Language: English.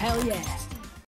Hell yeah.